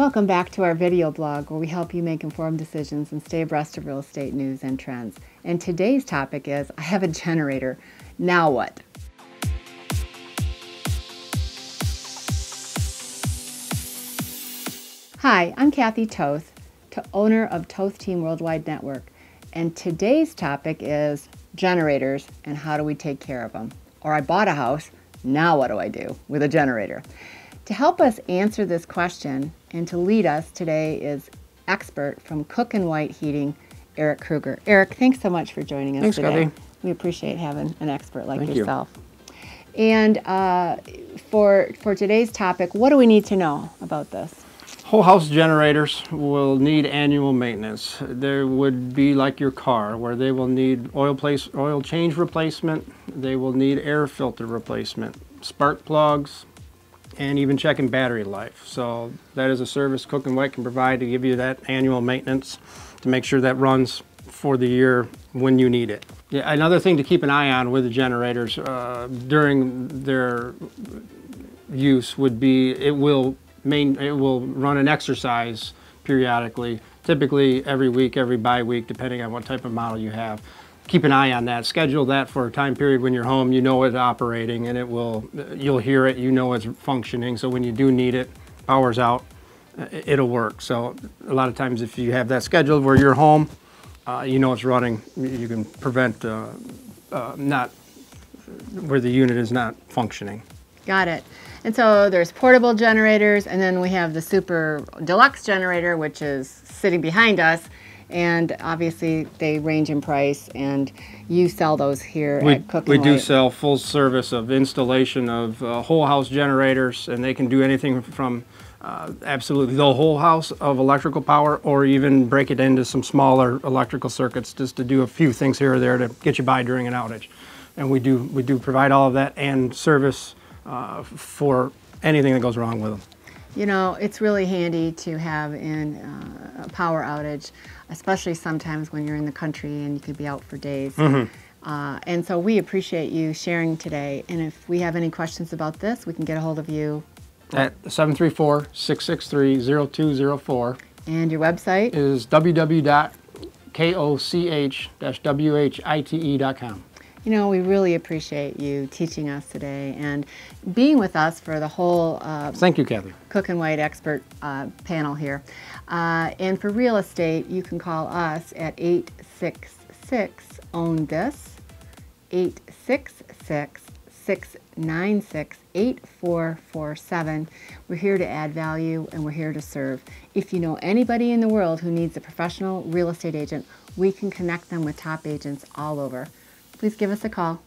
Welcome back to our video blog where we help you make informed decisions and stay abreast of real estate news and trends. And today's topic is I have a generator. Now what? Hi, I'm Kathy Toth, owner of Toth Team Worldwide Network. And today's topic is generators and how do we take care of them. Or I bought a house, now what do I do with a generator? To help us answer this question and to lead us today is expert from Koch and White Heating, Eric Kruger. Eric, thanks so much for joining us thanks, today. Kathy. We appreciate having an expert like Thank yourself. You. And uh, for for today's topic, what do we need to know about this? Whole house generators will need annual maintenance. There would be like your car, where they will need oil place, oil change replacement. They will need air filter replacement, spark plugs, and even checking battery life. So that is a service Koch and White can provide to give you that annual maintenance to make sure that runs for the year when you need it. Yeah, another thing to keep an eye on with the generators uh, during their use would be it will main it will run an exercise periodically, typically every week, every bi-week, depending on what type of model you have keep an eye on that. Schedule that for a time period when you're home. You know it's operating, and it will. You'll hear it. You know it's functioning. So when you do need it, power's out, it'll work. So a lot of times, if you have that scheduled where you're home, uh, you know it's running. You can prevent uh, uh, not where the unit is not functioning. Got it. And so there's portable generators, and then we have the super deluxe generator, which is sitting behind us and obviously they range in price and you sell those here we, at Koch We do sell full service of installation of uh, whole house generators and they can do anything from uh, absolutely the whole house of electrical power or even break it into some smaller electrical circuits just to do a few things here or there to get you by during an outage. And we do, we do provide all of that and service uh, for anything that goes wrong with them. You know, it's really handy to have in uh, a power outage, especially sometimes when you're in the country and you could be out for days. Mm-hmm. Uh, and so we appreciate you sharing today. And if we have any questions about this, we can get a hold of you. At 734 663 0204. And your website? Is www.koch-white.com. You know, we really appreciate you teaching us today and being with us for the whole uh, Thank you, Kathy. Koch and White expert uh, panel here. Uh, and for real estate, you can call us at 866 Own This, 866 696 8447. We're here to add value and we're here to serve. If you know anybody in the world who needs a professional real estate agent, we can connect them with top agents all over please give us a call.